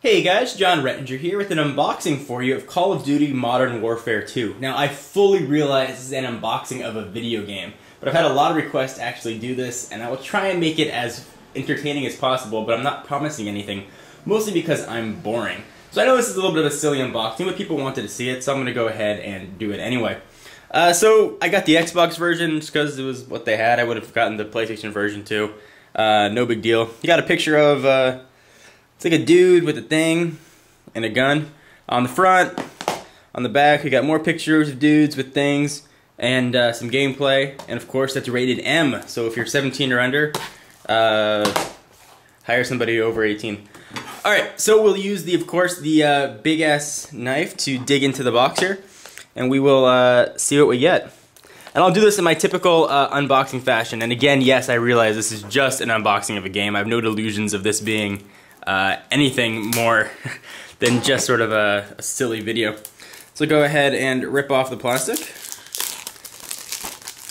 Hey guys, Jon Rettinger here with an unboxing for you of Call of Duty Modern Warfare 2. Now, I fully realize this is an unboxing of a video game, but I've had a lot of requests to actually do this, and I will try and make it as entertaining as possible, but I'm not promising anything, mostly because I'm boring. So I know this is a little bit of a silly unboxing, but people wanted to see it, so I'm going to go ahead and do it anyway. Uh, so, I got the Xbox version just because it was what they had. I would have gotten the PlayStation version too. Uh, no big deal. You got a picture of... Uh, it's like a dude with a thing and a gun. On the front, on the back, we got more pictures of dudes with things and uh, some gameplay. And of course, that's rated M. So if you're 17 or under, uh, hire somebody over 18. All right, so we'll use the, of course, the uh, big ass knife to dig into the box here, and we will uh, see what we get. And I'll do this in my typical uh, unboxing fashion. And again, yes, I realize this is just an unboxing of a game. I have no delusions of this being uh, anything more than just sort of a, a silly video. So go ahead and rip off the plastic.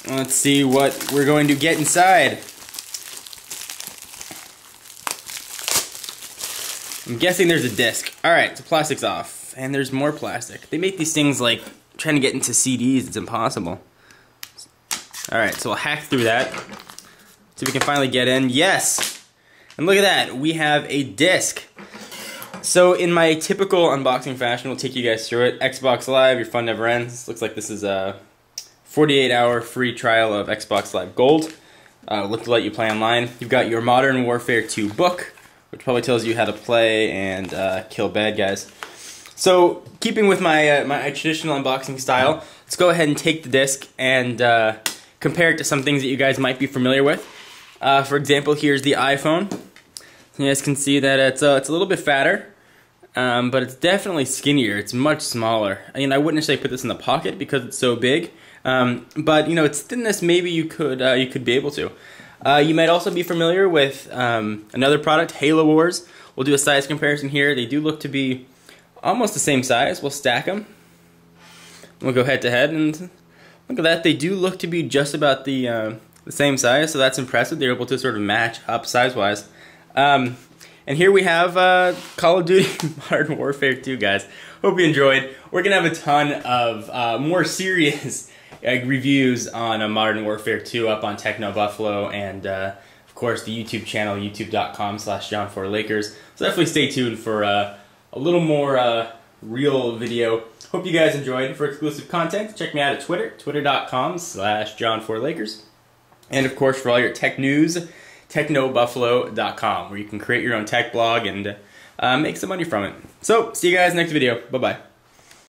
Let's see what we're going to get inside. I'm guessing there's a disc. Alright, so plastic's off. And there's more plastic. They make these things like trying to get into CDs. It's impossible. Alright, so we'll hack through that. See if we can finally get in. Yes! And look at that, we have a disc. So in my typical unboxing fashion, we'll take you guys through it. Xbox Live, your fun never ends. Looks like this is a 48 hour free trial of Xbox Live Gold. Uh, look to let you play online. You've got your Modern Warfare 2 book, which probably tells you how to play and uh, kill bad guys. So, keeping with my uh, my traditional unboxing style, let's go ahead and take the disc and uh, compare it to some things that you guys might be familiar with. Uh, for example, here's the iPhone. You guys can see that it's, uh, it's a little bit fatter, um, but it's definitely skinnier. It's much smaller. I mean, I wouldn't necessarily put this in the pocket because it's so big, um, but you know, its thinness maybe you could uh, you could be able to. Uh, you might also be familiar with um, another product, Halo Wars. We'll do a size comparison here. They do look to be almost the same size. We'll stack them. We'll go head to head, and look at that. They do look to be just about the uh, the same size, so that's impressive. They're able to sort of match up size-wise. Um, and here we have uh, Call of Duty Modern Warfare 2, guys. Hope you enjoyed. We're going to have a ton of uh, more serious reviews on uh, Modern Warfare 2 up on TechnoBuffalo and, uh, of course, the YouTube channel, youtube.com slash Jon4Lakers. So definitely stay tuned for uh, a little more real video. Hope you guys enjoyed. For exclusive content, check me out at Twitter, twitter.com slash Jon4Lakers, And, of course, for all your tech news, technobuffalo.com, where you can create your own tech blog and uh, make some money from it. So, see you guys next video. Bye bye.